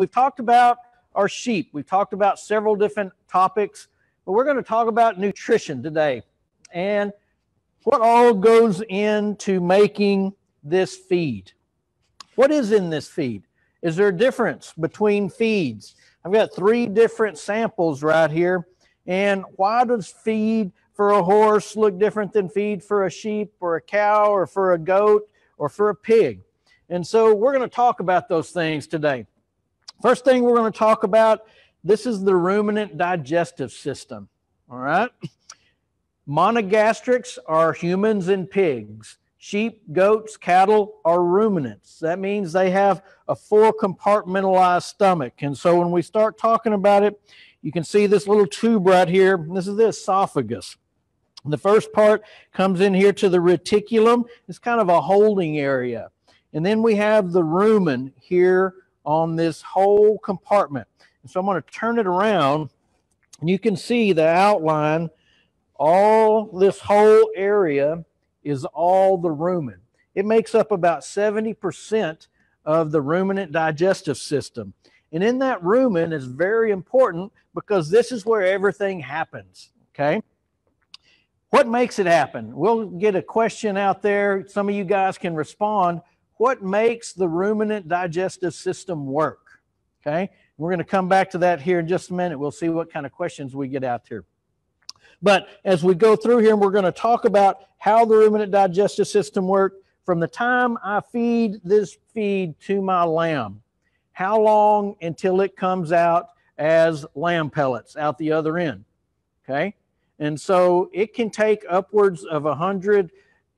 we've talked about our sheep. We've talked about several different topics, but we're going to talk about nutrition today and what all goes into making this feed. What is in this feed? Is there a difference between feeds? I've got three different samples right here. And why does feed for a horse look different than feed for a sheep or a cow or for a goat or for a pig? And so we're going to talk about those things today. First thing we're going to talk about this is the ruminant digestive system. All right. Monogastrics are humans and pigs. Sheep, goats, cattle are ruminants. That means they have a four compartmentalized stomach. And so when we start talking about it, you can see this little tube right here. This is the esophagus. The first part comes in here to the reticulum. It's kind of a holding area. And then we have the rumen here on this whole compartment. And so I'm going to turn it around and you can see the outline. All this whole area is all the rumen. It makes up about 70% of the ruminant digestive system. And in that rumen is very important because this is where everything happens. Okay. What makes it happen? We'll get a question out there. Some of you guys can respond. What makes the ruminant digestive system work? Okay. We're going to come back to that here in just a minute. We'll see what kind of questions we get out here. But as we go through here, we're going to talk about how the ruminant digestive system works from the time I feed this feed to my lamb. How long until it comes out as lamb pellets out the other end? Okay. And so it can take upwards of a 100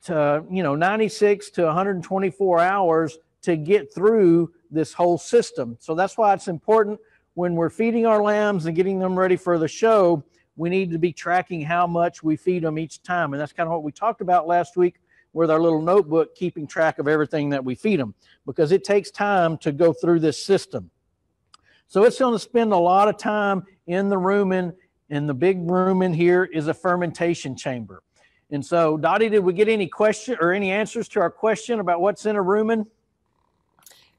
to, you know, 96 to 124 hours to get through this whole system. So that's why it's important when we're feeding our lambs and getting them ready for the show we need to be tracking how much we feed them each time. And that's kind of what we talked about last week with our little notebook, keeping track of everything that we feed them because it takes time to go through this system. So it's going to spend a lot of time in the rumen, and the big rumen here is a fermentation chamber. And so, Dottie, did we get any question or any answers to our question about what's in a rumen?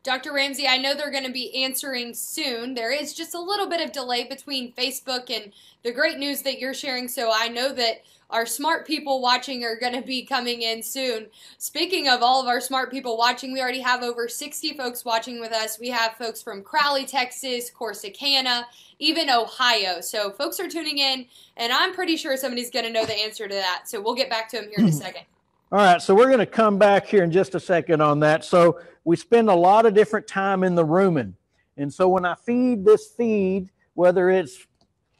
Dr. Ramsey, I know they're going to be answering soon. There is just a little bit of delay between Facebook and the great news that you're sharing, so I know that our smart people watching are going to be coming in soon. Speaking of all of our smart people watching, we already have over 60 folks watching with us. We have folks from Crowley, Texas, Corsicana, even Ohio. So folks are tuning in, and I'm pretty sure somebody's going to know the answer to that. So we'll get back to them here in a hmm. second. All right, so we're going to come back here in just a second on that. So we spend a lot of different time in the rumen. And so when I feed this feed, whether it's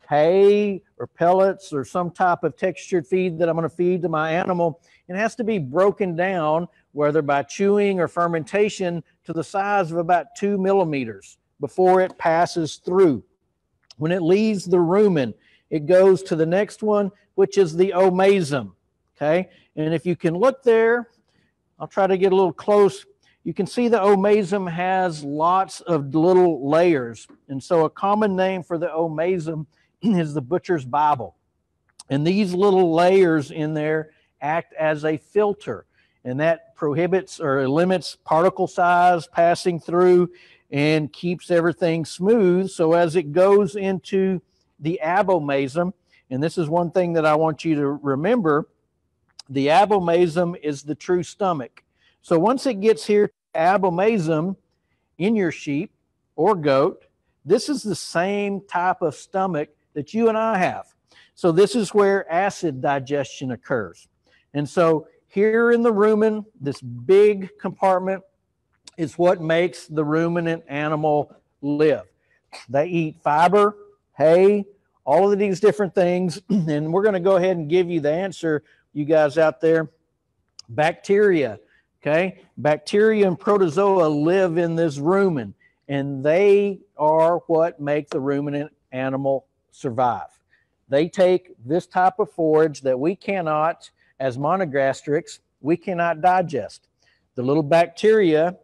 hay or pellets or some type of textured feed that I'm going to feed to my animal, it has to be broken down, whether by chewing or fermentation, to the size of about two millimeters before it passes through. When it leaves the rumen, it goes to the next one, which is the omasum. Okay, and if you can look there, I'll try to get a little close. You can see the omasum has lots of little layers. And so a common name for the omasum is the butcher's Bible. And these little layers in there act as a filter. And that prohibits or limits particle size passing through and keeps everything smooth. So as it goes into the abomasum, and this is one thing that I want you to remember the abomasum is the true stomach. So once it gets here, abomasum in your sheep or goat, this is the same type of stomach that you and I have. So this is where acid digestion occurs. And so here in the rumen, this big compartment is what makes the ruminant animal live. They eat fiber, hay, all of these different things. And we're going to go ahead and give you the answer you guys out there. Bacteria, okay? Bacteria and protozoa live in this rumen, and they are what make the ruminant animal survive. They take this type of forage that we cannot, as monogastrics, we cannot digest. The little bacteria,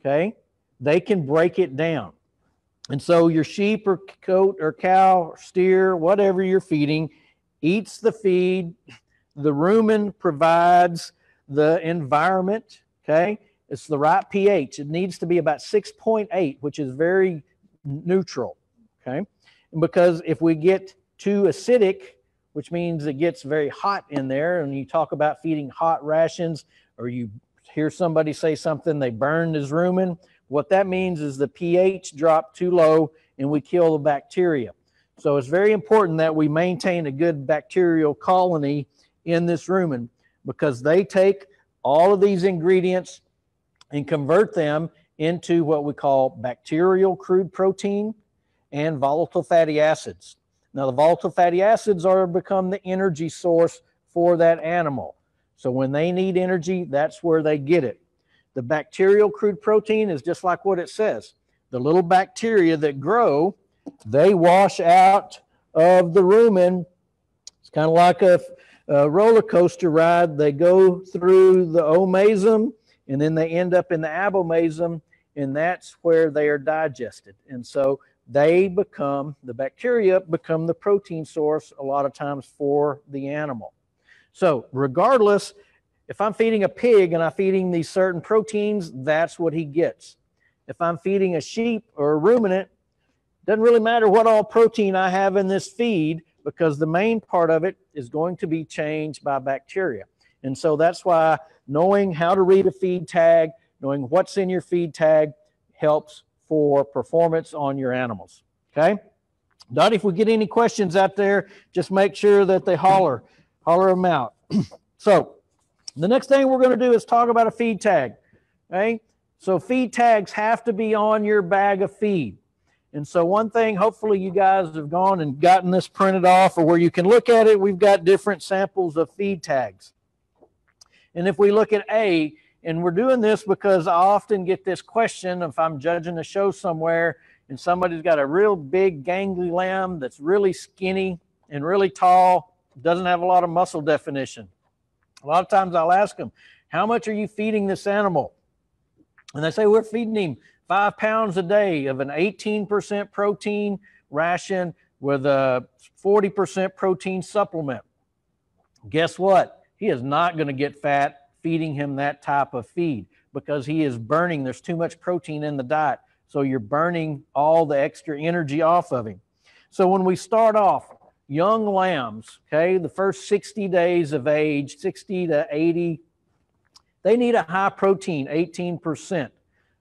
okay, they can break it down. And so your sheep or goat or cow or steer, whatever you're feeding, eats the feed, the rumen provides the environment, okay? It's the right pH. It needs to be about 6.8, which is very neutral. Okay. Because if we get too acidic, which means it gets very hot in there, and you talk about feeding hot rations, or you hear somebody say something, they burned his rumen, what that means is the pH dropped too low and we kill the bacteria. So it's very important that we maintain a good bacterial colony in this rumen because they take all of these ingredients and convert them into what we call bacterial crude protein and volatile fatty acids. Now, the volatile fatty acids are become the energy source for that animal. So when they need energy, that's where they get it. The bacterial crude protein is just like what it says. The little bacteria that grow, they wash out of the rumen. It's kind of like a, a roller coaster ride. They go through the omasum and then they end up in the abomasum, and that's where they are digested. And so they become, the bacteria become the protein source a lot of times for the animal. So, regardless, if I'm feeding a pig and I'm feeding these certain proteins, that's what he gets. If I'm feeding a sheep or a ruminant, doesn't really matter what all protein I have in this feed because the main part of it is going to be changed by bacteria. And so that's why knowing how to read a feed tag, knowing what's in your feed tag helps for performance on your animals. Okay? Dottie, if we get any questions out there, just make sure that they holler, holler them out. so the next thing we're going to do is talk about a feed tag. Okay? So feed tags have to be on your bag of feed. And so one thing, hopefully you guys have gone and gotten this printed off or where you can look at it, we've got different samples of feed tags. And if we look at A, and we're doing this because I often get this question if I'm judging a show somewhere and somebody's got a real big gangly lamb that's really skinny and really tall, doesn't have a lot of muscle definition. A lot of times I'll ask them, How much are you feeding this animal? And they say, We're feeding him five pounds a day of an 18% protein ration with a 40% protein supplement. Guess what? He is not going to get fat feeding him that type of feed because he is burning, there's too much protein in the diet. So you're burning all the extra energy off of him. So when we start off, young lambs, okay, the first 60 days of age, 60 to 80, they need a high protein, 18%.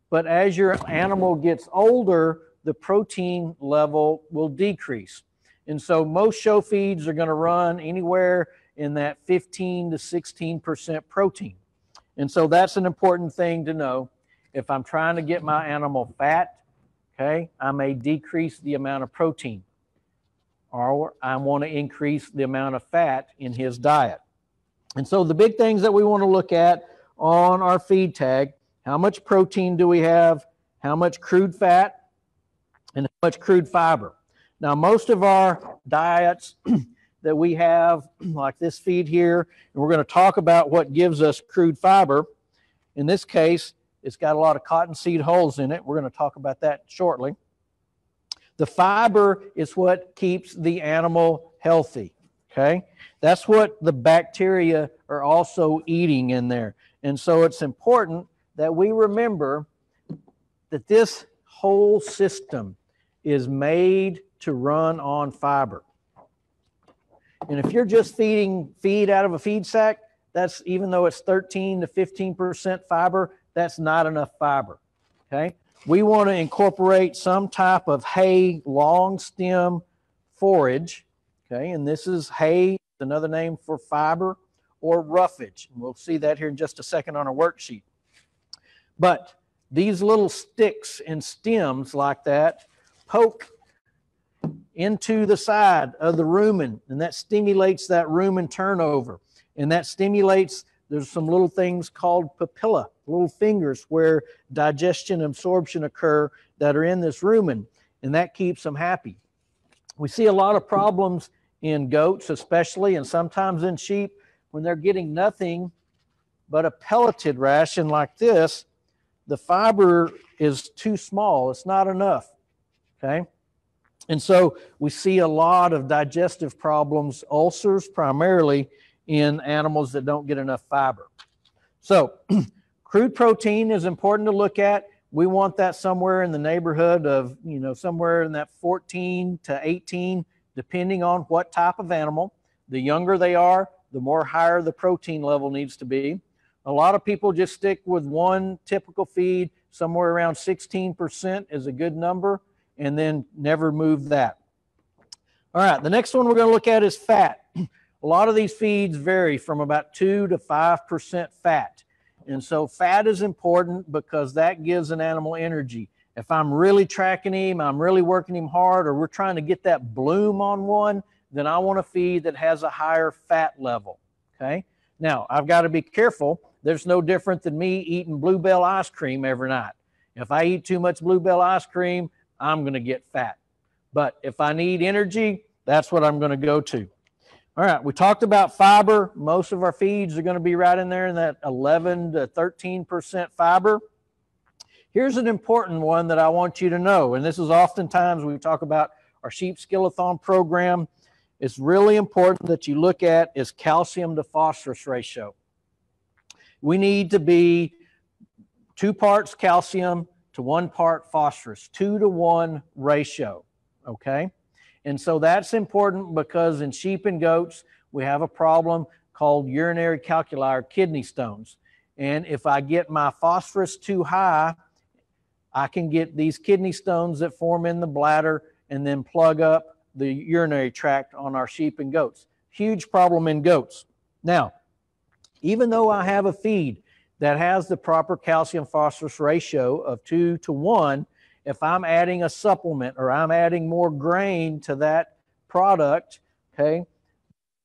But as your animal gets older, the protein level will decrease. And so most show feeds are going to run anywhere in that 15 to 16% protein. And so that's an important thing to know. If I'm trying to get my animal fat, okay, I may decrease the amount of protein or I want to increase the amount of fat in his diet. And so the big things that we want to look at on our feed tag how much protein do we have? How much crude fat? And how much crude fiber? Now, most of our diets that we have, like this feed here, and we're going to talk about what gives us crude fiber. In this case, it's got a lot of cottonseed hulls in it. We're going to talk about that shortly. The fiber is what keeps the animal healthy. Okay? That's what the bacteria are also eating in there. And so it's important that we remember that this whole system is made to run on fiber. And if you're just feeding feed out of a feed sack, that's even though it's 13 to 15% fiber, that's not enough fiber. Okay. We want to incorporate some type of hay long stem forage. Okay. And this is hay, another name for fiber or roughage. And we'll see that here in just a second on our worksheet. But these little sticks and stems like that poke into the side of the rumen, and that stimulates that rumen turnover. And that stimulates, there's some little things called papilla, little fingers where digestion and absorption occur that are in this rumen, and that keeps them happy. We see a lot of problems in goats, especially, and sometimes in sheep, when they're getting nothing but a pelleted ration like this, the fiber is too small. It's not enough. Okay. And so we see a lot of digestive problems, ulcers primarily in animals that don't get enough fiber. So, crude protein is important to look at. we want that somewhere in the neighborhood of, you know, somewhere in that 14 to 18, depending on what type of animal. The younger they are, the more higher the protein level needs to be. A lot of people just stick with one typical feed, somewhere around 16% is a good number, and then never move that. All right, the next one we're going to look at is fat. A lot of these feeds vary from about 2 to 5% fat. And so fat is important because that gives an animal energy. If I'm really tracking him, I'm really working him hard, or we're trying to get that bloom on one, then I want a feed that has a higher fat level. Okay. Now I've got to be careful. There's no different than me eating Blue Bell ice cream every night. If I eat too much Blue Bell ice cream, I'm going to get fat. But if I need energy, that's what I'm going to go to. All right, we talked about fiber. Most of our feeds are going to be right in there in that 11 to 13% fiber. Here's an important one that I want you to know, and this is oftentimes we talk about our sheep skillathon program. It's really important that you look at is calcium to phosphorus ratio. We need to be two parts calcium to one part phosphorus, two to one ratio, okay? And so that's important because in sheep and goats, we have a problem called urinary calculi or kidney stones. And if I get my phosphorus too high, I can get these kidney stones that form in the bladder and then plug up the urinary tract on our sheep and goats. Huge problem in goats. Now, even though I have a feed that has the proper calcium phosphorus ratio of two to one, if I'm adding a supplement or I'm adding more grain to that product, okay,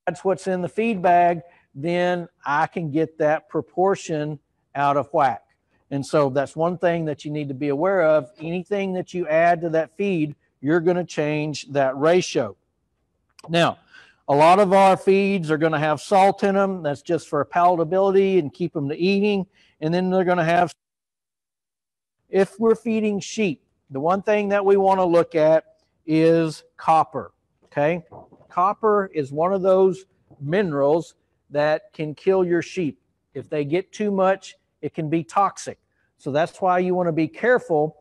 that's what's in the feed bag, then I can get that proportion out of whack. And so that's one thing that you need to be aware of. Anything that you add to that feed, you're going to change that ratio. Now, a lot of our feeds are going to have salt in them. That's just for palatability and keep them to eating. And then they're going to have, if we're feeding sheep, the one thing that we want to look at is copper. Okay. Copper is one of those minerals that can kill your sheep. If they get too much, it can be toxic. So that's why you want to be careful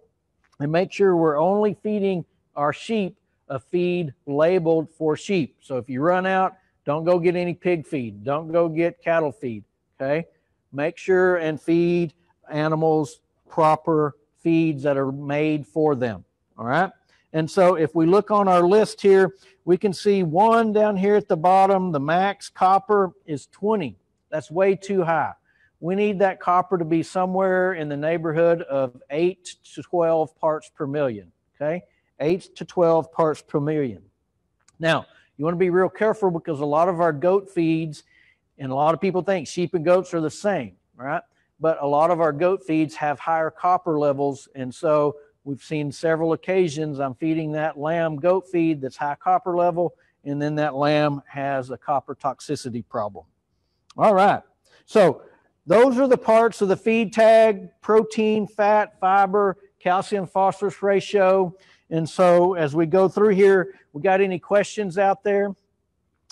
and make sure we're only feeding our sheep a feed labeled for sheep. So if you run out, don't go get any pig feed. Don't go get cattle feed. Okay. Make sure and feed animals proper feeds that are made for them. All right. And so if we look on our list here, we can see one down here at the bottom, the max copper is 20. That's way too high. We need that copper to be somewhere in the neighborhood of 8 to 12 parts per million. Okay. 8 to 12 parts per million. Now, you want to be real careful because a lot of our goat feeds, and a lot of people think sheep and goats are the same, right? but a lot of our goat feeds have higher copper levels. And so we've seen several occasions I'm feeding that lamb goat feed that's high copper level, and then that lamb has a copper toxicity problem. All right. So those are the parts of the feed tag protein, fat, fiber, calcium phosphorus ratio. And so as we go through here, we got any questions out there?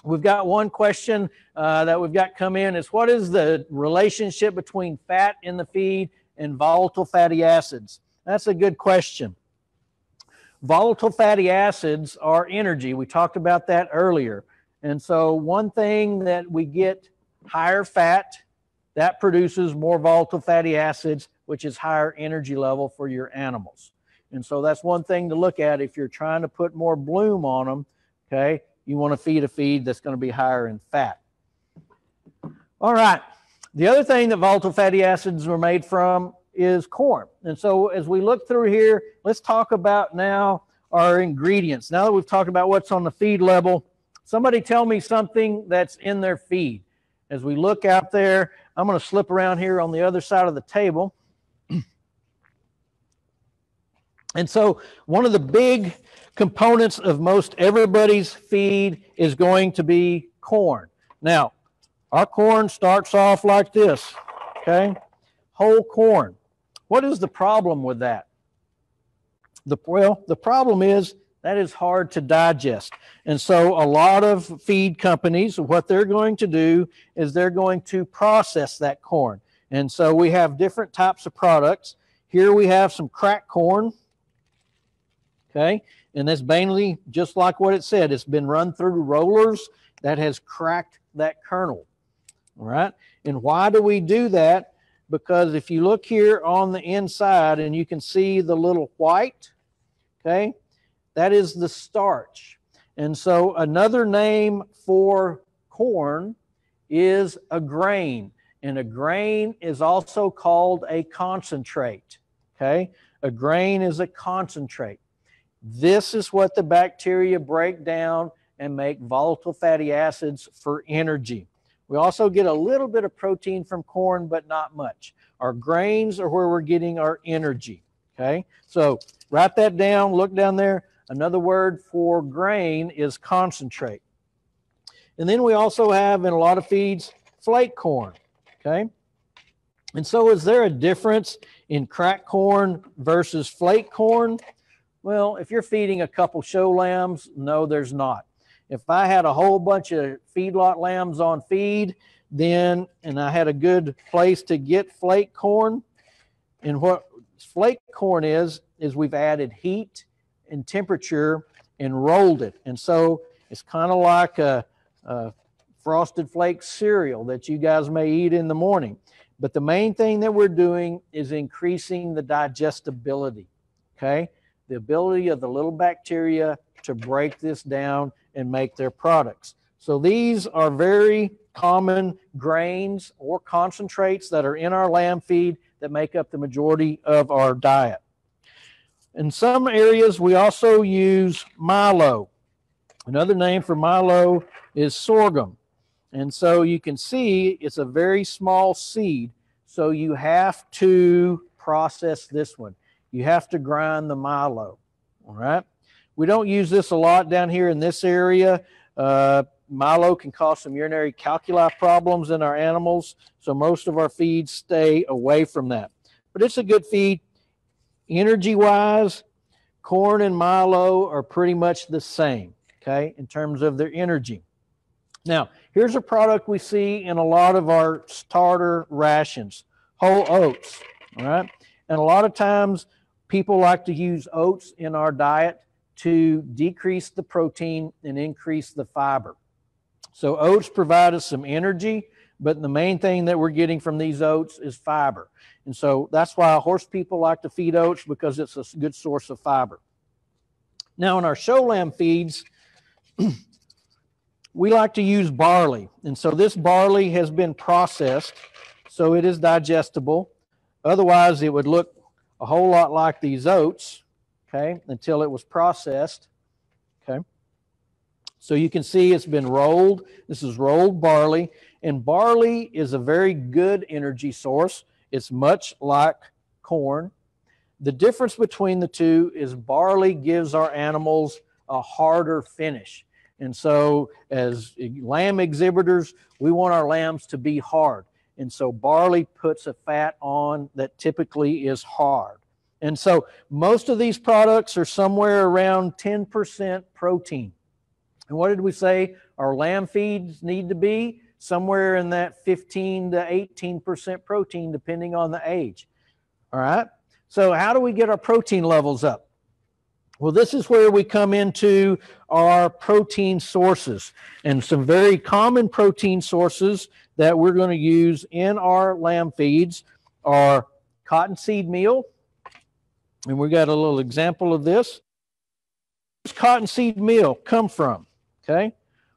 We've got one question uh, that we've got come in. Is what is the relationship between fat in the feed and volatile fatty acids? That's a good question. Volatile fatty acids are energy. We talked about that earlier. And so, one thing that we get higher fat, that produces more volatile fatty acids, which is higher energy level for your animals. And so, that's one thing to look at if you're trying to put more bloom on them. Okay you want to feed a feed that's going to be higher in fat. All right. The other thing that volatile fatty acids were made from is corn. And so as we look through here, let's talk about now our ingredients. Now that we've talked about what's on the feed level, somebody tell me something that's in their feed. As we look out there, I'm going to slip around here on the other side of the table. And so one of the big components of most everybody's feed is going to be corn. Now, our corn starts off like this, okay? Whole corn. What is the problem with that? The, well, the problem is that is hard to digest. And so a lot of feed companies, what they're going to do is they're going to process that corn. And so we have different types of products. Here we have some cracked corn. Okay. And that's mainly just like what it said. It's been run through rollers that has cracked that kernel. All right. And why do we do that? Because if you look here on the inside and you can see the little white, okay, that is the starch. And so another name for corn is a grain. And a grain is also called a concentrate. Okay. A grain is a concentrate. This is what the bacteria break down and make volatile fatty acids for energy. We also get a little bit of protein from corn, but not much. Our grains are where we're getting our energy. Okay, so write that down, look down there. Another word for grain is concentrate. And then we also have in a lot of feeds flake corn. Okay, and so is there a difference in crack corn versus flake corn? Well, if you're feeding a couple show lambs, no, there's not. If I had a whole bunch of feedlot lambs on feed, then, and I had a good place to get flake corn, and what flake corn is, is we've added heat and temperature and rolled it. And so it's kind of like a, a frosted flake cereal that you guys may eat in the morning. But the main thing that we're doing is increasing the digestibility, okay? The ability of the little bacteria to break this down and make their products. So these are very common grains or concentrates that are in our lamb feed that make up the majority of our diet. In some areas, we also use milo. Another name for milo is sorghum. And so you can see it's a very small seed. So you have to process this one. You have to grind the milo. All right. We don't use this a lot down here in this area. Uh, Milo can cause some urinary calculi problems in our animals, so most of our feeds stay away from that. But it's a good feed. Energy wise, corn and Milo are pretty much the same, okay, in terms of their energy. Now, here's a product we see in a lot of our starter rations whole oats, all right? And a lot of times people like to use oats in our diet to decrease the protein and increase the fiber. So oats provide us some energy, but the main thing that we're getting from these oats is fiber. And so that's why horse people like to feed oats because it's a good source of fiber. Now in our show lamb feeds, we like to use barley. And so this barley has been processed so it is digestible. Otherwise, it would look a whole lot like these oats okay, until it was processed. Okay. So you can see it's been rolled. This is rolled barley. And barley is a very good energy source. It's much like corn. The difference between the two is barley gives our animals a harder finish. And so, as lamb exhibitors, we want our lambs to be hard. And so, barley puts a fat on that typically is hard. And so most of these products are somewhere around 10% protein. And what did we say our lamb feeds need to be? Somewhere in that 15 to 18% protein, depending on the age. All right. So, how do we get our protein levels up? Well, this is where we come into our protein sources and some very common protein sources that we're going to use in our lamb feeds are cottonseed meal, and we got a little example of this. Cottonseed meal come from? Okay.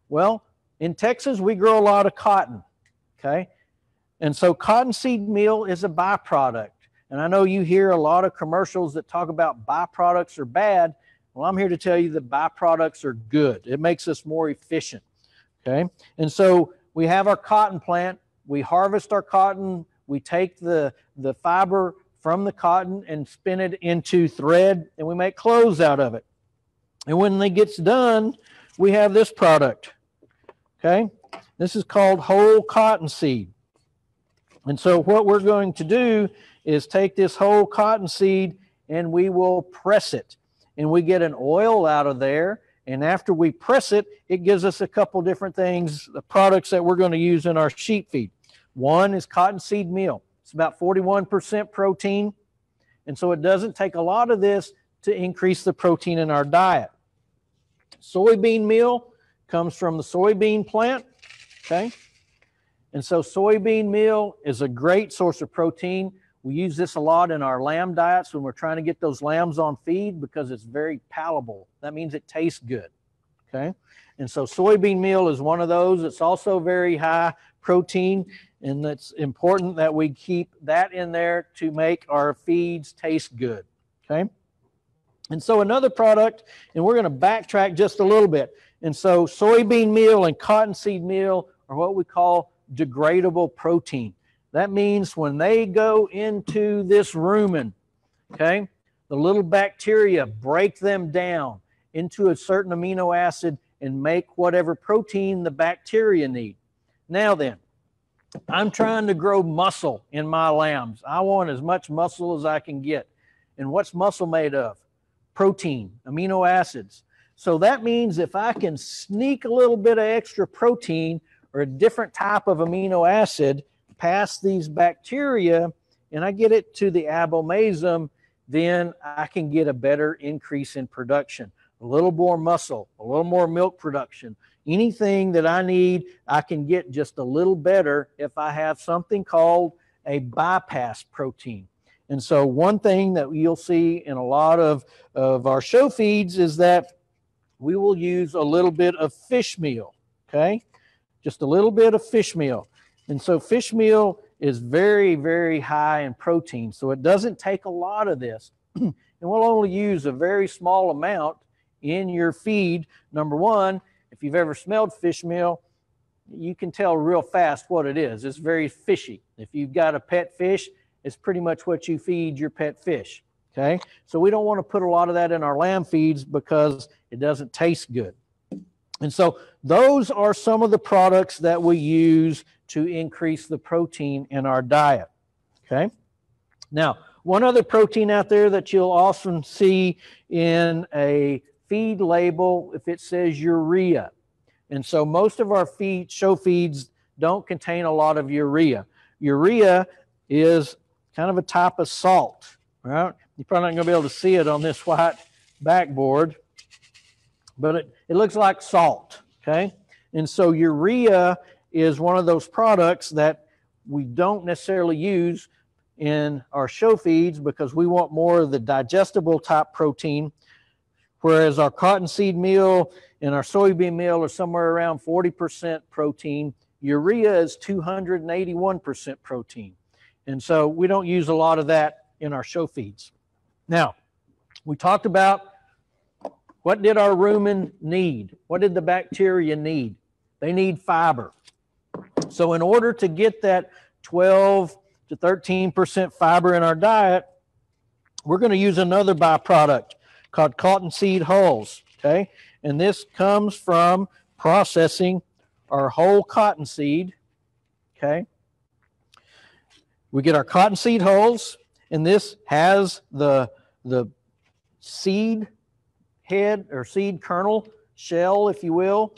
Well, in Texas, we grow a lot of cotton. Okay. And so cottonseed meal is a byproduct. And I know you hear a lot of commercials that talk about byproducts are bad. Well, I'm here to tell you that byproducts are good. It makes us more efficient. Okay. And so we have our cotton plant. We harvest our cotton. We take the, the fiber from the cotton and spin it into thread, and we make clothes out of it. And when it gets done, we have this product. Okay? This is called whole cotton seed. And so, what we're going to do is take this whole cotton seed and we will press it. And we get an oil out of there. And after we press it, it gives us a couple different things, the products that we're going to use in our sheep feed. One is cottonseed meal. It's about 41% protein. And so it doesn't take a lot of this to increase the protein in our diet. Soybean meal comes from the soybean plant, okay? And so soybean meal is a great source of protein. We use this a lot in our lamb diets when we're trying to get those lambs on feed because it's very palatable. That means it tastes good, okay? And so soybean meal is one of those. It's also very high protein, and it's important that we keep that in there to make our feeds taste good, okay? And so another product, and we're going to backtrack just a little bit. And so soybean meal and cottonseed meal are what we call degradable protein. That means when they go into this rumen, okay, the little bacteria break them down into a certain amino acid and make whatever protein the bacteria need. Now then, I'm trying to grow muscle in my lambs. I want as much muscle as I can get. And what's muscle made of? Protein, amino acids. So that means if I can sneak a little bit of extra protein or a different type of amino acid past these bacteria and I get it to the abomasum, then I can get a better increase in production. A little more muscle, a little more milk production. Anything that I need, I can get just a little better if I have something called a bypass protein. And so, one thing that you'll see in a lot of, of our show feeds is that we will use a little bit of fish meal, okay? Just a little bit of fish meal. And so fish meal is very, very high in protein. So it doesn't take a lot of this. and we'll only use a very small amount in your feed. Number one, if you've ever smelled fish meal, you can tell real fast what it is. It's very fishy. If you've got a pet fish, it's pretty much what you feed your pet fish. Okay, so we don't want to put a lot of that in our lamb feeds because it doesn't taste good. And so those are some of the products that we use to increase the protein in our diet. Okay, now one other protein out there that you'll often see in a feed label if it says urea. And so most of our feed show feeds don't contain a lot of urea. Urea is kind of a type of salt, right? You're probably not going to be able to see it on this white backboard, but it, it looks like salt, okay? And so urea is one of those products that we don't necessarily use in our show feeds because we want more of the digestible type protein, whereas our cottonseed meal and our soybean meal are somewhere around 40% protein. Urea is 281% protein. And so we don't use a lot of that in our show feeds. Now, we talked about what did our rumen need? What did the bacteria need? They need fiber. So, in order to get that 12 to 13% fiber in our diet, we're going to use another byproduct called cottonseed hulls. Okay. And this comes from processing our whole cottonseed. Okay. We get our cottonseed hulls, and this has the the seed head or seed kernel shell, if you will,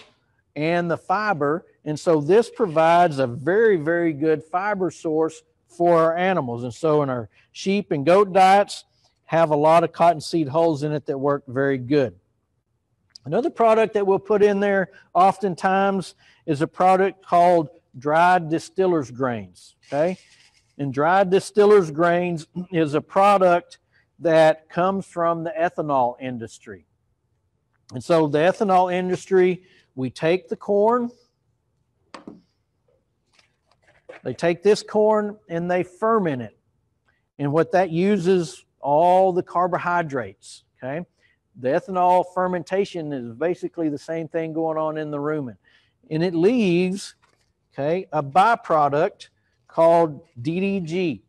and the fiber. And so this provides a very, very good fiber source for our animals. And so in our sheep and goat diets, have a lot of cottonseed hulls in it that work very good. Another product that we'll put in there oftentimes is a product called dried distiller's grains. Okay. And dried distiller's grains is a product that comes from the ethanol industry. And so, the ethanol industry, we take the corn, they take this corn and they ferment it. And what that uses all the carbohydrates, okay? The ethanol fermentation is basically the same thing going on in the rumen. And it leaves, okay, a byproduct called DDG.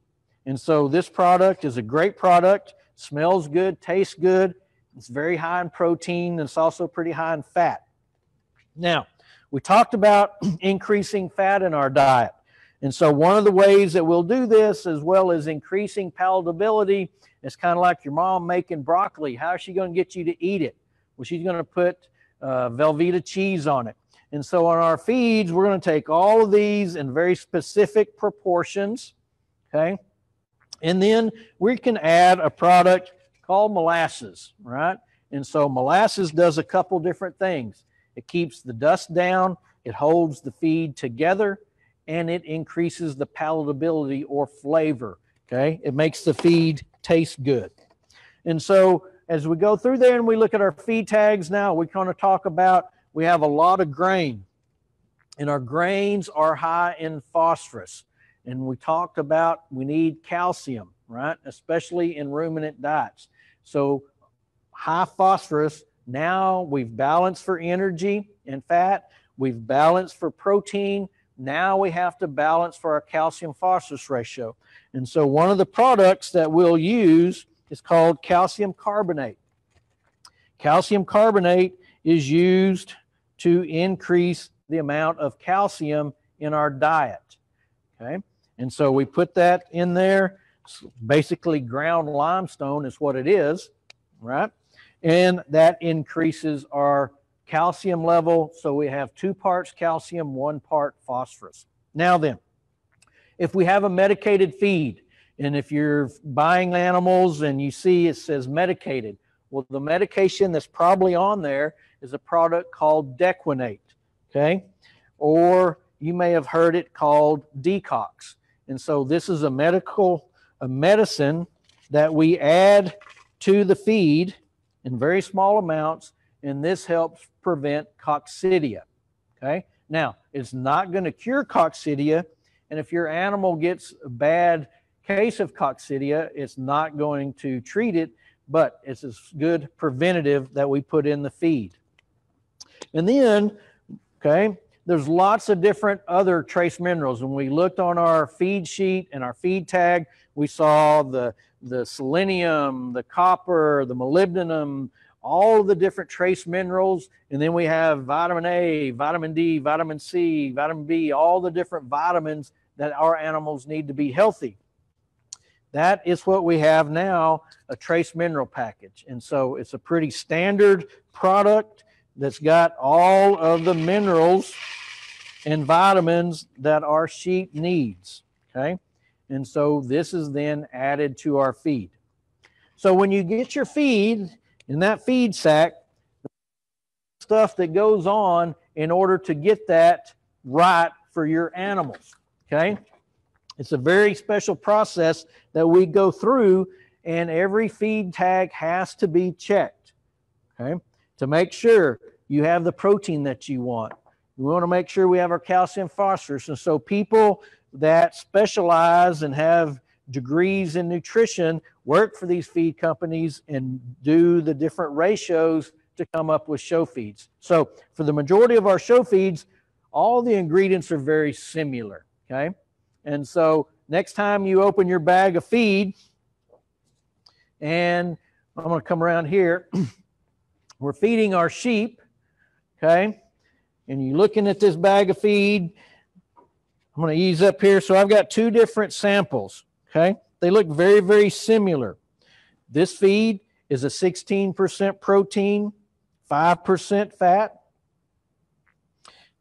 And so this product is a great product smells good, tastes good. It's very high in protein, and it's also pretty high in fat. Now, we talked about increasing fat in our diet. And so, one of the ways that we'll do this, as well as increasing palatability, is kind of like your mom making broccoli. How is she going to get you to eat it? Well, she's going to put uh, Velveeta cheese on it. And so, on our feeds, we're going to take all of these in very specific proportions. Okay. And then we can add a product called molasses, right? And so molasses does a couple different things. It keeps the dust down, it holds the feed together, and it increases the palatability or flavor. Okay, it makes the feed taste good. And so as we go through there and we look at our feed tags now, we kind of talk about we have a lot of grain, and our grains are high in phosphorus. And we talked about we need calcium, right? Especially in ruminant diets. So high phosphorus, now we've balanced for energy and fat, we've balanced for protein. Now we have to balance for our calcium phosphorus ratio. And so one of the products that we'll use is called calcium carbonate. Calcium carbonate is used to increase the amount of calcium in our diet. Okay. And so we put that in there. Basically, ground limestone is what it is, right? And that increases our calcium level. So we have two parts calcium, one part phosphorus. Now then, if we have a medicated feed, and if you're buying animals and you see it says medicated, well, the medication that's probably on there is a product called Decoquinate, okay? Or you may have heard it called Deccox. And so this is a medical, a medicine that we add to the feed in very small amounts, and this helps prevent coccidia, okay? Now, it's not going to cure coccidia, and if your animal gets a bad case of coccidia, it's not going to treat it, but it's a good preventative that we put in the feed. And then, okay, there's lots of different other trace minerals. When we looked on our feed sheet and our feed tag, we saw the, the selenium, the copper, the molybdenum, all the different trace minerals. And then we have vitamin A, vitamin D, vitamin C, vitamin B, all the different vitamins that our animals need to be healthy. That is what we have now, a trace mineral package. And so it's a pretty standard product that's got all of the minerals and vitamins that our sheep needs. Okay. And so this is then added to our feed. So when you get your feed in that feed sack, stuff that goes on in order to get that right for your animals. Okay. It's a very special process that we go through, and every feed tag has to be checked, okay, to make sure you have the protein that you want. We want to make sure we have our calcium phosphorus. And so, people that specialize and have degrees in nutrition work for these feed companies and do the different ratios to come up with show feeds. So, for the majority of our show feeds, all the ingredients are very similar, okay? And so next time you open your bag of feed, and I'm going to come around here, we're feeding our sheep, okay? And you're looking at this bag of feed. I'm going to ease up here. So I've got two different samples, okay? They look very, very similar. This feed is a 16% protein, 5% fat.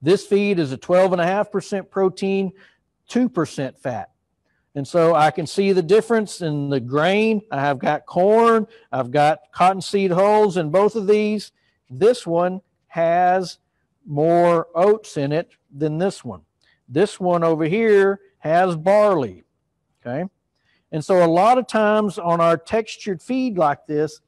This feed is a 12.5% protein, 2% fat. And so I can see the difference in the grain. I have got corn, I've got cottonseed hulls in both of these. This one has more oats in it than this one. This one over here has barley. Okay. And so a lot of times on our textured feed like this,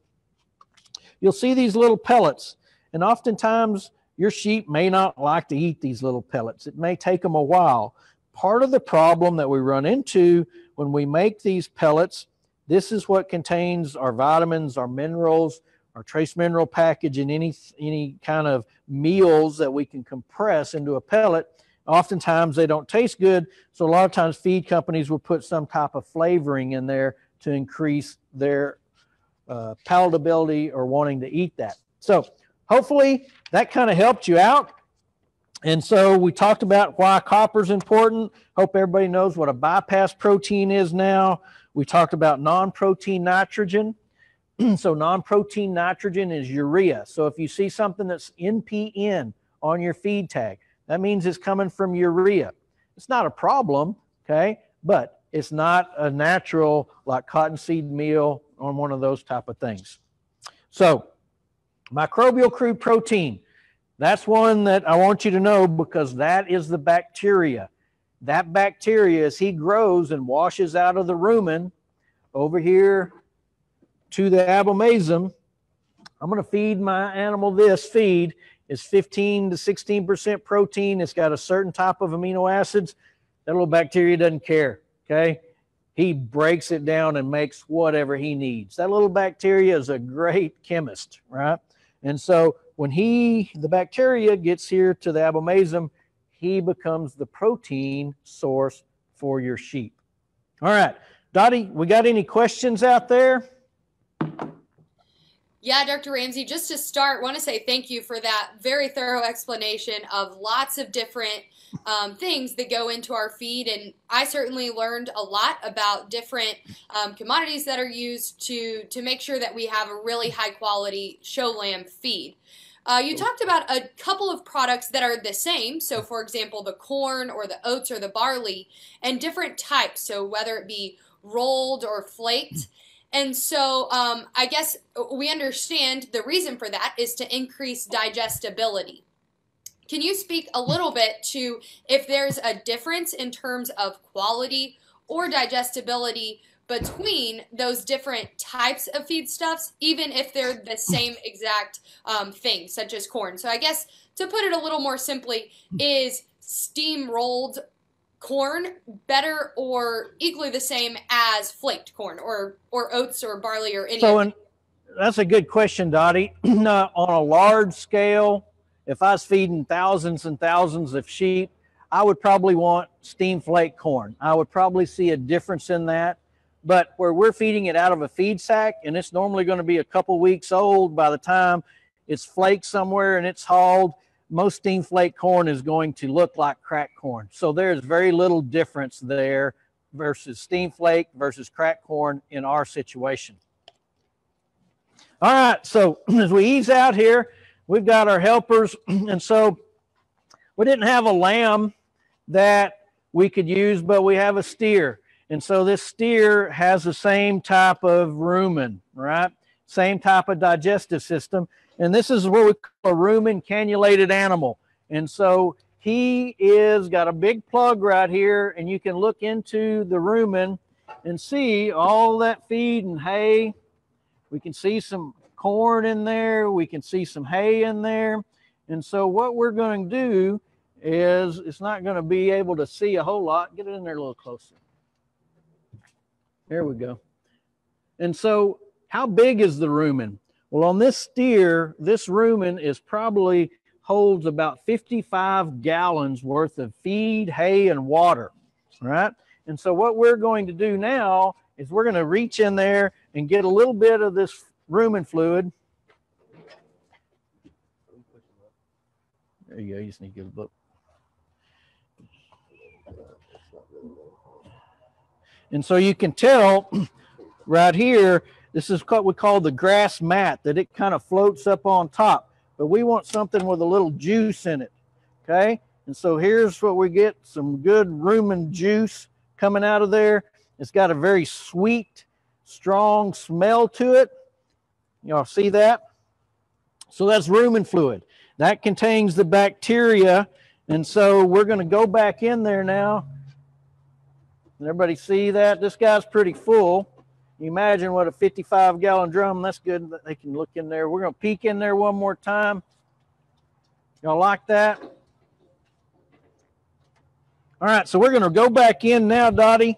you'll see these little pellets. And oftentimes your sheep may not like to eat these little pellets. It may take them a while part of the problem that we run into when we make these pellets, this is what contains our vitamins, our minerals, our trace mineral package, and any, any kind of meals that we can compress into a pellet. Oftentimes they don't taste good, so a lot of times feed companies will put some type of flavoring in there to increase their uh, palatability or wanting to eat that. So hopefully that kind of helped you out. And so we talked about why copper is important. Hope everybody knows what a bypass protein is now. We talked about non protein nitrogen. so, non protein nitrogen is urea. So, if you see something that's NPN on your feed tag, that means it's coming from urea. It's not a problem, okay? But it's not a natural like cottonseed meal or one of those type of things. So microbial crude protein, that's one that I want you to know because that is the bacteria. That bacteria, as he grows and washes out of the rumen over here to the abomasum, I'm going to feed my animal this feed. It's 15 to 16% protein. It's got a certain type of amino acids. That little bacteria doesn't care. Okay. He breaks it down and makes whatever he needs. That little bacteria is a great chemist, right? And so when he, the bacteria gets here to the abomasum, he becomes the protein source for your sheep. All right. Dottie, we got any questions out there? Yeah, Dr. Ramsey, just to start, want to say thank you for that very thorough explanation of lots of different um, things that go into our feed. And I certainly learned a lot about different um, commodities that are used to, to make sure that we have a really high quality show lamb feed. Uh, you talked about a couple of products that are the same. So, for example, the corn or the oats or the barley, and different types. So, whether it be rolled or flaked. And so um, I guess we understand the reason for that is to increase digestibility. Can you speak a little bit to if there's a difference in terms of quality or digestibility between those different types of feedstuffs, even if they're the same exact um, thing, such as corn? So I guess to put it a little more simply, is steam rolled corn better or equally the same as flaked corn or or oats or barley or any so in, that's a good question dottie. Uh, on a large scale if i was feeding thousands and thousands of sheep i would probably want steam flake corn. I would probably see a difference in that. But where we're feeding it out of a feed sack and it's normally going to be a couple weeks old by the time it's flaked somewhere and it's hauled most steam flake corn is going to look like cracked corn. So there's very little difference there versus steam flake versus cracked corn in our situation. All right, so as we ease out here, we've got our helpers. And so we didn't have a lamb that we could use, but we have a steer. And so this steer has the same type of rumen, right? Same type of digestive system. And this is what we call a rumen cannulated animal. And so he is got a big plug right here, and you can look into the rumen and see all that feed and hay. We can see some corn in there. We can see some hay in there. And so what we're going to do is it's not going to be able to see a whole lot. Get it in there a little closer. There we go. And so how big is the rumen? Well, on this steer, this rumen is probably holds about 55 gallons worth of feed, hay, and water, right? And so what we're going to do now is we're going to reach in there and get a little bit of this rumen fluid. There you go. You just need to give a book. And so you can tell right here this is what we call the grass mat that it kind of floats up on top. But we want something with a little juice in it. Okay. And so here's what we get some good rumen juice coming out of there. It's got a very sweet, strong smell to it. Y'all see that? So that's rumen fluid. That contains the bacteria. And so we're going to go back in there now. Everybody see that? This guy's pretty full. You imagine what a 55 gallon drum, that's good. They can look in there. We're to peek in there one more time. Y'all like that? All right, so we're to go back in now, Dottie.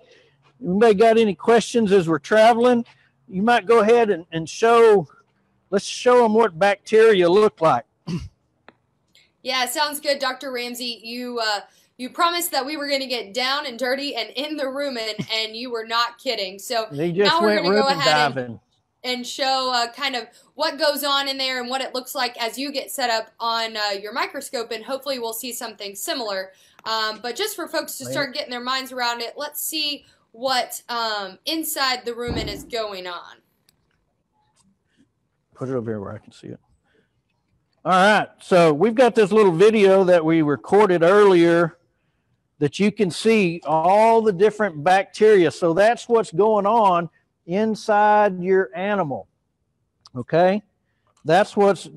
Anybody got any questions as we're traveling? You might go ahead and, and show, let's show them what bacteria look like. Yeah, sounds good, Dr. Ramsey. You uh, you promised that we were going to get down and dirty and in the rumen, and you were not kidding. So now we're going to go ahead and, and, show uh, kind of what goes on in there and what it looks like as you get set up on uh, your microscope, and hopefully we'll see something similar. Um, but just for folks to start getting their minds around it, let's see what um, inside the rumen is going on. Put it over here where I can see it. All right, so we've got this little video that we recorded earlier that you can see all the different bacteria. So that's what's going on inside your animal. Okay? That's what's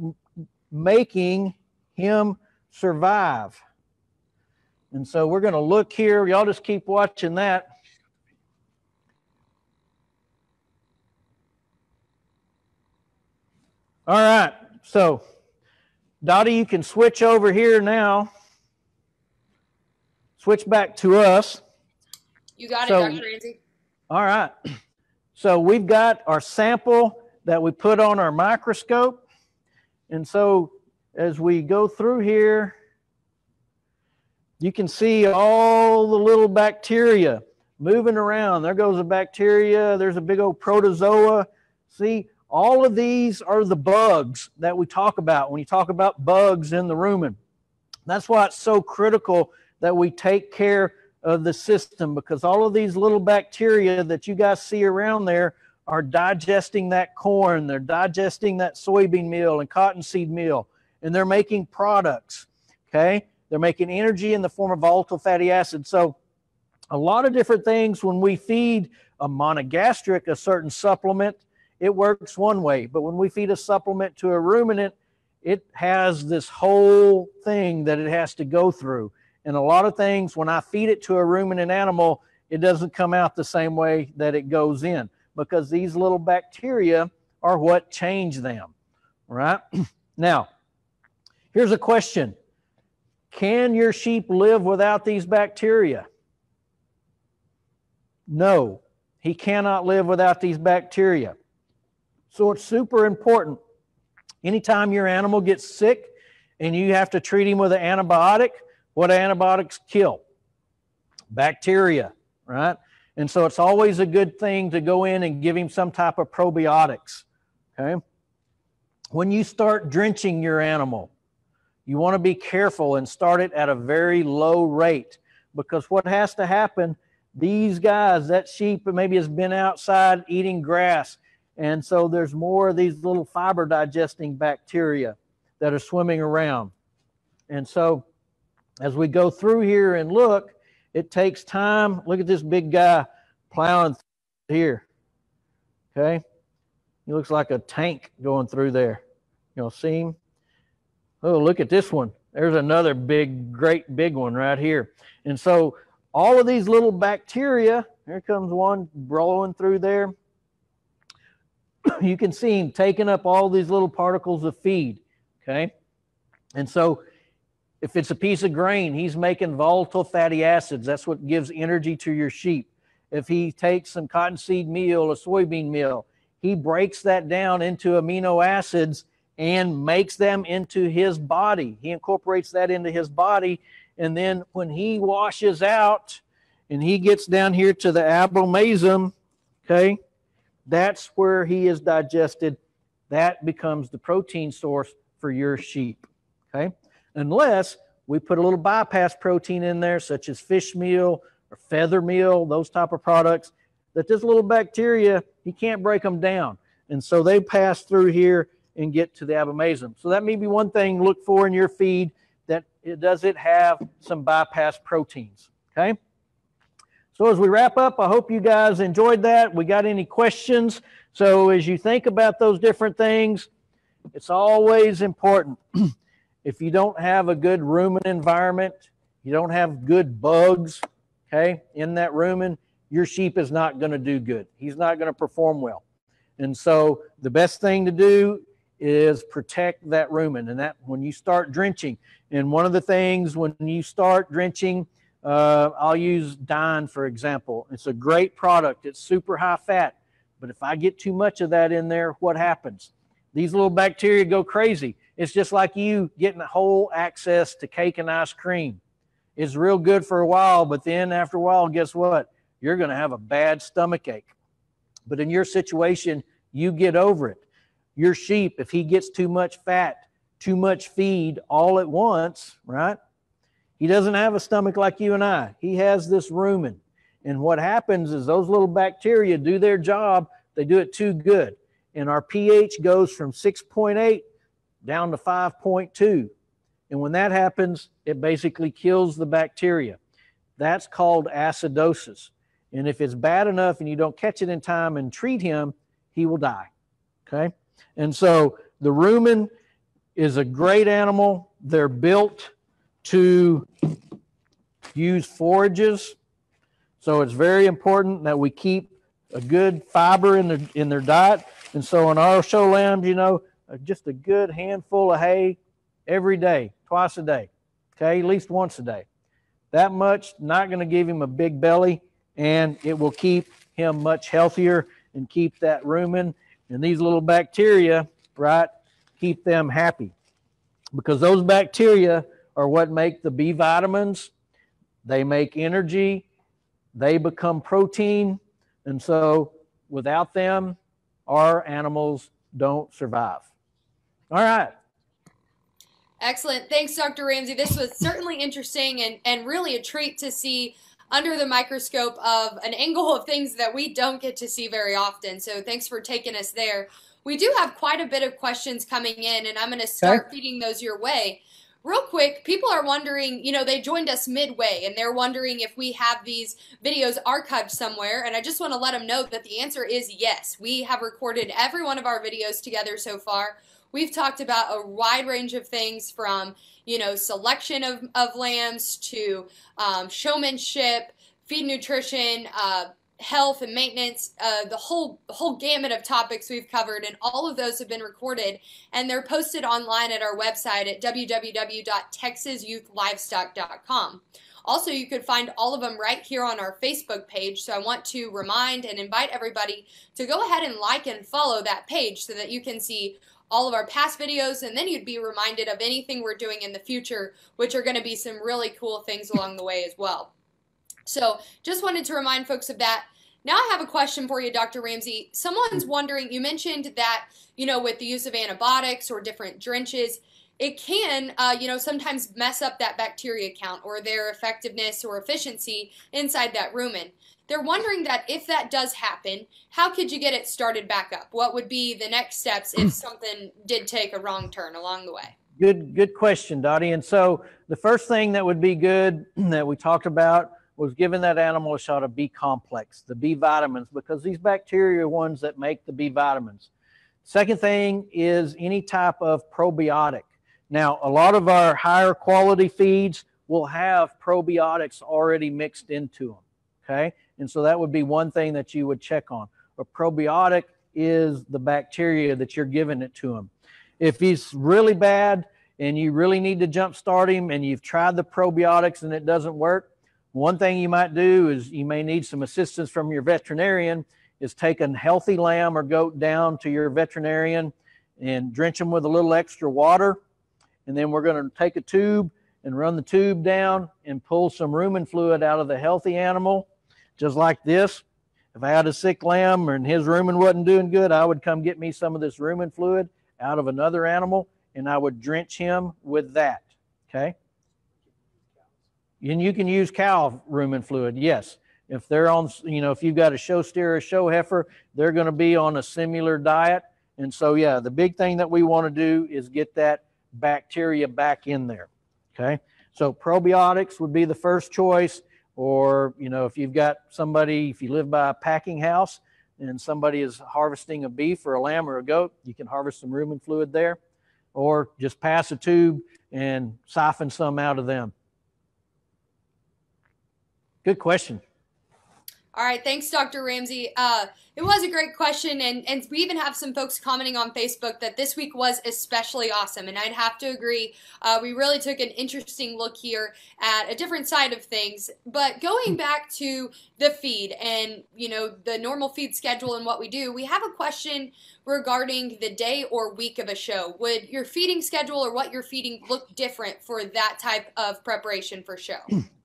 making him survive. And so we're going to look here. Y'all just keep watching that. All right. So, Dottie, you can switch over here now. Switch back to us. You got So- it, Dr. Ramsey. All right. So we've got our sample that we put on our microscope. And so as we go through here, you can see all the little bacteria moving around. There goes a bacteria. There's a big old protozoa. See, all of these are the bugs that we talk about when you talk about bugs in the rumen. That's why it's so critical that we take care of the system because all of these little bacteria that you guys see around there are digesting that corn, they're digesting that soybean meal and cottonseed meal, and they're making products. Okay, they're making energy in the form of volatile fatty acids. So, a lot of different things when we feed a monogastric a certain supplement, it works one way, but when we feed a supplement to a ruminant, it has this whole thing that it has to go through. And a lot of things, when I feed it to a ruminant animal, it doesn't come out the same way that it goes in because these little bacteria are what change them. Right? now, here's a question Can your sheep live without these bacteria? No, he cannot live without these bacteria. So it's super important. Anytime your animal gets sick and you have to treat him with an antibiotic, what antibiotics kill? Bacteria, right? And so it's always a good thing to go in and give him some type of probiotics. Okay. When you start drenching your animal, you want to be careful and start it at a very low rate because what has to happen, these guys, that sheep maybe has been outside eating grass. And so there's more of these little fiber digesting bacteria that are swimming around. And so as we go through here and look, it takes time. Look at this big guy plowing here. Okay. He looks like a tank going through there. You know, see him? Oh, look at this one. There's another big, great big one right here. And so all of these little bacteria, here comes one blowing through there. You can see him taking up all these little particles of feed. Okay. And so if it's a piece of grain, he's making volatile fatty acids. That's what gives energy to your sheep. If he takes some cottonseed meal, a soybean meal, he breaks that down into amino acids and makes them into his body. He incorporates that into his body. And then when he washes out and he gets down here to the abomasum, okay, that's where he is digested. That becomes the protein source for your sheep, okay? Unless we put a little bypass protein in there, such as fish meal or feather meal, those type of products, that this little bacteria, he can't break them down. And so they pass through here and get to the abomasum. So that may be one thing look for in your feed that it does it have some bypass proteins. Okay. So as we wrap up, I hope you guys enjoyed that. We got any questions? So as you think about those different things, it's always important. if you don't have a good rumen environment, you don't have good bugs, okay, in that rumen, your sheep is not going to do good. He's not going to perform well. And so the best thing to do is protect that rumen. And that when you start drenching, and one of the things when you start drenching, uh, I'll use Dyne for example. It's a great product. It's super high fat, but if I get too much of that in there, what happens? These little bacteria go crazy. It's just like you getting a whole access to cake and ice cream. It's real good for a while, but then after a while, guess what? You're going to have a bad stomach ache. But in your situation, you get over it. Your sheep, if he gets too much fat, too much feed all at once, right? He doesn't have a stomach like you and I. He has this rumen. And what happens is those little bacteria do their job, they do it too good. And our pH goes from 6.8 down to 5.2. And when that happens, it basically kills the bacteria. that's called acidosis. And if it's bad enough and you don't catch it in time and treat him, he will die. Okay? And so the rumen is a great animal. They're built to use forages. So it's very important that we keep a good fiber in their in their diet. And so on our show lambs, you know, just a good handful of hay every day, twice a day. Okay, at least once a day. That much not going to give him a big belly, and it will keep him much healthier and keep that rumen and these little bacteria, right, keep them happy. Because those bacteria are what make the B vitamins, they make energy, they become protein, and so without them, our animals don't survive. All right. Excellent. Thanks, Dr. Ramsey. This was certainly interesting and, and really a treat to see under the microscope of an angle of things that we don't get to see very often. So thanks for taking us there. We do have quite a bit of questions coming in, and I'm going to start okay. feeding those your way. Real quick, people are wondering, you know, they joined us midway and they're wondering if we have these videos archived somewhere. And I just want to let them know that the answer is yes. We have recorded every one of our videos together so far. We've talked about a wide range of things from, you know, selection of, of lambs to um, showmanship, feed nutrition, uh, health and maintenance, uh, the whole whole gamut of topics we've covered, and all of those have been recorded and they're posted online at our website at www.texasyouthlivestock.com. Also, you could find all of them right here on our Facebook page. So I want to remind and invite everybody to go ahead and like and follow that page so that you can see all of our past videos, and then you'd be reminded of anything we're doing in the future, which are going to be some really cool things along the way as well. So just wanted to remind folks of that. Now I have a question for you, Dr. Ramsey. Someone's hmm. wondering, you mentioned that, you know, with the use of antibiotics or different drenches, it can, uh, you know, sometimes mess up that bacteria count or their effectiveness or efficiency inside that rumen. They're wondering that if that does happen, how could you get it started back up? What would be the next steps if something did take a wrong turn along the way? Good, good question, Dottie. And so the first thing that would be good that we talked about was giving that animal a shot of B complex, the B vitamins, because these bacteria are ones that make the B vitamins. Second thing is any type of probiotic. Now, a lot of our higher quality feeds will have probiotics already mixed into them. Okay. And so that would be one thing that you would check on. A probiotic is the bacteria that you're giving it to him. If he's really bad and you really need to jump start him and you've tried the probiotics and it doesn't work, one thing you might do is you may need some assistance from your veterinarian is take a healthy lamb or goat down to your veterinarian and drench them with a little extra water. And then we're going to take a tube and run the tube down and pull some rumen fluid out of the healthy animal just like this. If I had a sick lamb and his rumen wasn't doing good, I would come get me some of this rumen fluid out of another animal and I would drench him with that. Okay. And you can use cow rumen fluid, yes. If they're on, you know, if you've got a show steer or a show heifer, they're going to be on a similar diet. And so, yeah, the big thing that we want to do is get that bacteria back in there. Okay. So probiotics would be the first choice. Or, you know, if you've got somebody, if you live by a packing house and somebody is harvesting a beef or a lamb or a goat, you can harvest some rumen fluid there. Or just pass a tube and siphon some out of them. Good question. All right, thanks, Dr. Ramsey. Uh, it was a great question, and, and we even have some folks commenting on Facebook that this week was especially awesome, and I'd have to agree. Uh, we really took an interesting look here at a different side of things. But going back to the feed and you know the normal feed schedule and what we do, we have a question regarding the day or week of a show. Would your feeding schedule or what you're feeding look different for that type of preparation for show?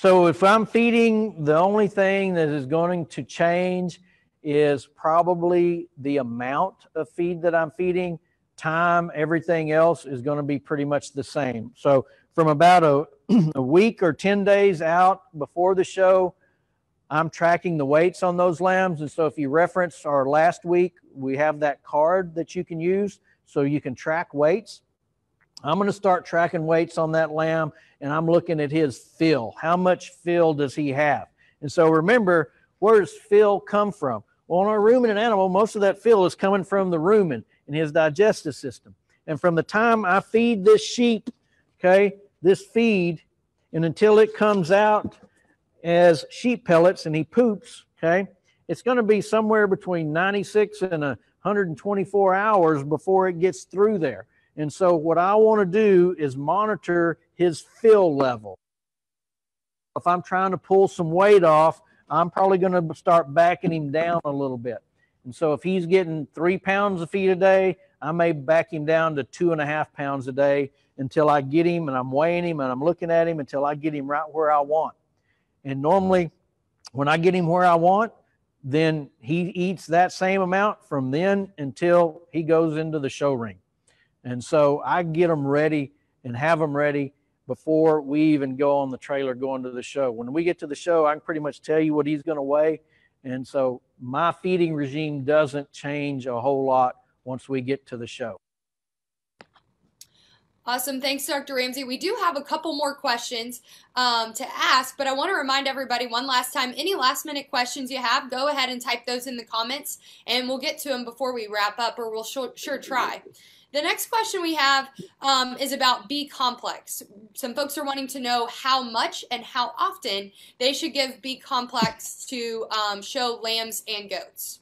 So if I'm feeding, the only thing that is going to change is probably the amount of feed that I'm feeding. Time, everything else is going to be pretty much the same. So from about a, a week or 10 days out before the show, I'm tracking the weights on those lambs. And so if you reference our last week, we have that card that you can use so you can track weights. I'm going to start tracking weights on that lamb and I'm looking at his fill. How much fill does he have? And so remember, where does fill come from? Well, on a ruminant animal, most of that fill is coming from the rumen in his digestive system. And from the time I feed this sheep, okay, this feed, and until it comes out as sheep pellets and he poops, okay, it's going to be somewhere between 96 and 124 hours before it gets through there. And so what I want to do is monitor his fill level. If I'm trying to pull some weight off, I'm probably going to start backing him down a little bit. And so if he's getting three pounds of feed a day, I may back him down to two and a half pounds a day until I get him and I'm weighing him and I'm looking at him until I get him right where I want. And normally, when I get him where I want, then he eats that same amount from then until he goes into the show ring. And so I get them ready and have them ready before we even go on the trailer going to the show. When we get to the show, I can pretty much tell you what he's going to weigh. And so my feeding regime doesn't change a whole lot once we get to the show. Awesome. Thanks, Dr. Ramsey. We do have a couple more questions um, to ask, but I want to remind everybody one last time any last minute questions you have, go ahead and type those in the comments, and we'll get to them before we wrap up, or we'll sure, sure try. The next question we have um, is about B complex. Some folks are wanting to know how much and how often they should give B complex to um, show lambs and goats.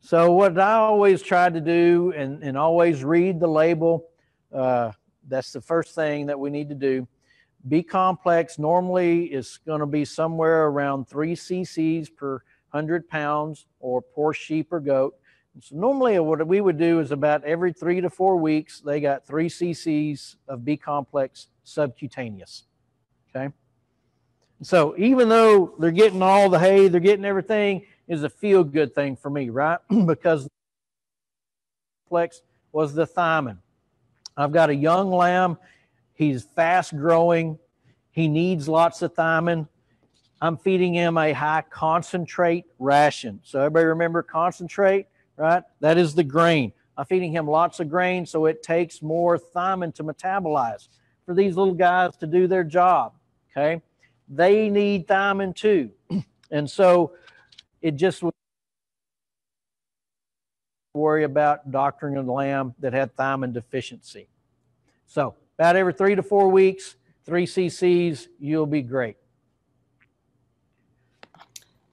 So, what I always try to do and, and always read the label, uh, that's the first thing that we need to do. B complex normally is going to be somewhere around 3 cc's per 100 pounds or per sheep or goat. So normally what we would do is about every three to four weeks, they got three cc's of B complex subcutaneous. Okay. So even though they're getting all the hay, they're getting everything, is a feel good thing for me, right? because complex was the thiamine. I've got a young lamb. He's fast growing. He needs lots of thiamine. I'm feeding him a high concentrate ration. So everybody remember concentrate? Right? That is the grain. I'm feeding him lots of grain, so it takes more thiamine to metabolize for these little guys to do their job. Okay, they need thiamine too, and so it just worry about doctoring a lamb that had thiamine deficiency. So about every three to four weeks, three cc's, you'll be great.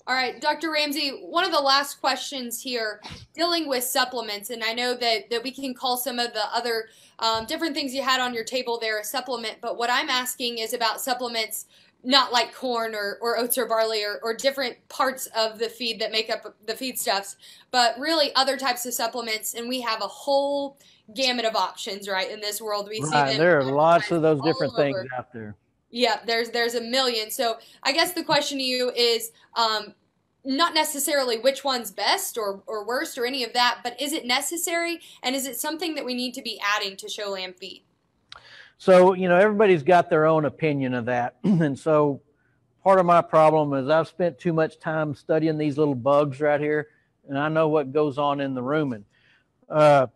All right, Dr. Ramsey, one of the last questions here dealing with supplements, and I know that, that we can call some of the other um, different things you had on your table there a supplement, but what I'm asking is about supplements not like corn or, or oats or barley or, or different parts of the feed that make up the feedstuffs, but really other types of supplements, and we have a whole gamut of options, right, in this world. We right, see there are lots of those different things out there. Yeah, there's there's a million. So I guess the question to you is um, not necessarily which one's best or, or worst or any of that, but is it necessary and is it something that we need to be adding to show lamb feed? So, you know, everybody's got their own opinion of that. and so part of my problem is I've spent too much time studying these little bugs right here, and I know what goes on in the rumen. Uh,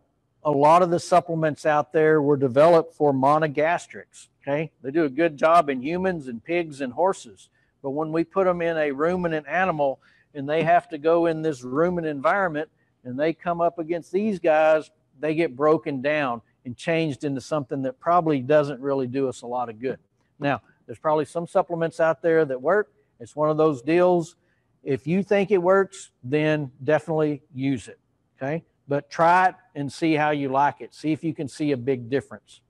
a lot of the supplements out there were developed for monogastrics. Okay, they do a good job in humans and pigs and horses, but when we put them in a ruminant animal and they have to go in this ruminant environment and they come up against these guys, they get broken down and changed into something that probably doesn't really do us a lot of good. Now, there's probably some supplements out there that work. It's one of those deals. If you think it works, then definitely use it. Okay, but try it and see how you like it. See if you can see a big difference.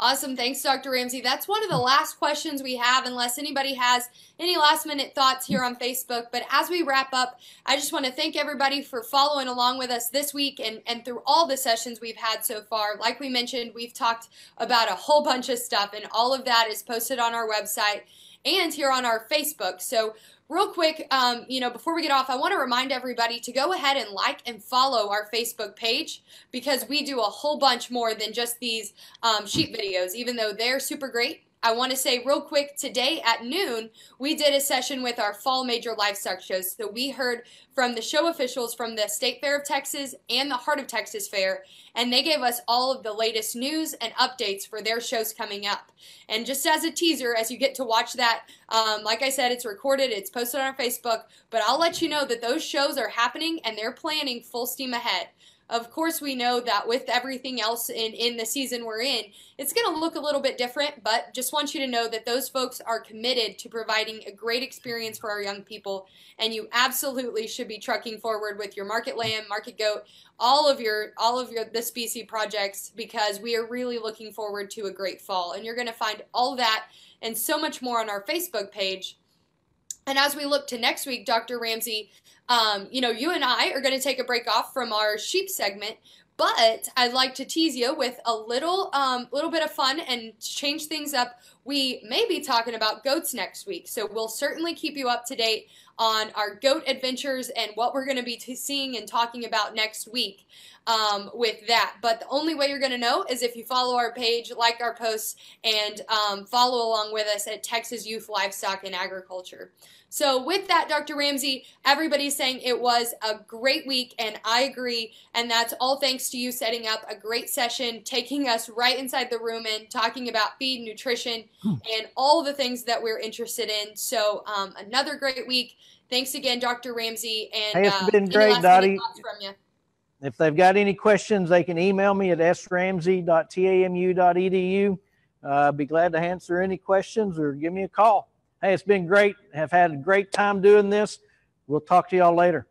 Awesome. Thanks, Dr. Ramsey. That's one of the last questions we have, unless anybody has any last minute thoughts here on Facebook. But as we wrap up, I just want to thank everybody for following along with us this week and, and through all the sessions we've had so far. Like we mentioned, we've talked about a whole bunch of stuff, and all of that is posted on our website and here on our Facebook. So Real quick, um, you know, before we get off, I want to remind everybody to go ahead and like and follow our Facebook page because we do a whole bunch more than just these um, sheep videos. Even though they're super great, I want to say real quick today at noon, we did a session with our fall major livestock shows. So we heard from the show officials from the State Fair of Texas and the Heart of Texas Fair, and they gave us all of the latest news and updates for their shows coming up. And just as a teaser, as you get to watch that, um, like I said, it's recorded, it's posted on our Facebook, but I'll let you know that those shows are happening and they're planning full steam ahead. Of course, we know that with everything else in, in the season we're in, it's going to look a little bit different, but just want you to know that those folks are committed to providing a great experience for our young people, and you absolutely should be trucking forward with your market lamb, market goat, all of your all of your the species projects because we are really looking forward to a great fall, and you're going to find all that and so much more on our Facebook page. And as we look to next week, Dr. Ramsey, um, you know, you and I are going to take a break off from our sheep segment, but I'd like to tease you with a little, um, little bit of fun and change things up. We may be talking about goats next week, so we'll certainly keep you up to date on our goat adventures and what we're going to be t- seeing and talking about next week um, with that. But the only way you're going to know is if you follow our page, like our posts, and um, follow along with us at Texas Youth Livestock and Agriculture. So, with that, Dr. Ramsey, everybody's saying it was a great week, and I agree. And that's all thanks to you setting up a great session, taking us right inside the room and talking about feed, nutrition, Hmm. and all the things that we're interested in. So, um, another great week. Thanks again, Dr. Ramsey. And Hey, it's uh, been great, Dottie. From you? If they've got any questions, they can email me at sramsey.tamu.edu. Uh, be glad to answer any questions or give me a call. Hey, it's been great. Have had a great time doing this. We'll talk to y'all later.